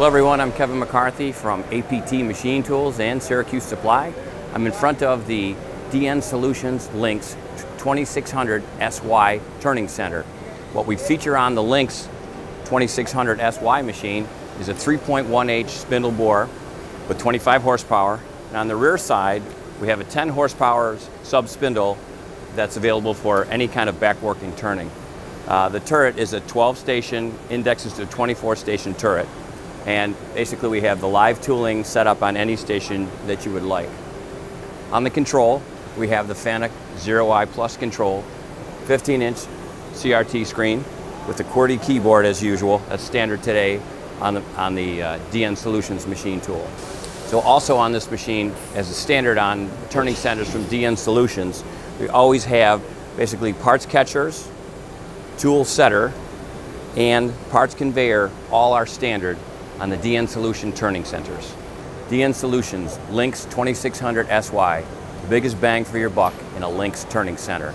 Hello everyone, I'm Kevin McCarthy from APT Machine Tools and Syracuse Supply. I'm in front of the DN Solutions Lynx 2600 SY Turning Center. What we feature on the Lynx 2600 SY machine is a 3.1H spindle bore with 25 horsepower. And on the rear side, we have a 10 horsepower sub spindle that's available for any kind of back working turning. Uh, the turret is a 12 station, indexes to a 24 station turret. And basically we have the live tooling set up on any station that you would like. On the control, we have the Fanuc Zero I Plus control, 15 inch CRT screen with the QWERTY keyboard as usual. That's standard today on the, on the uh, DN Solutions machine tool. So also on this machine, as a standard on turning centers from DN Solutions, we always have basically parts catchers, tool setter, and parts conveyor, all are standard on the DN Solution turning centers. DN Solutions, Lynx 2600 SY, the biggest bang for your buck in a Lynx turning center.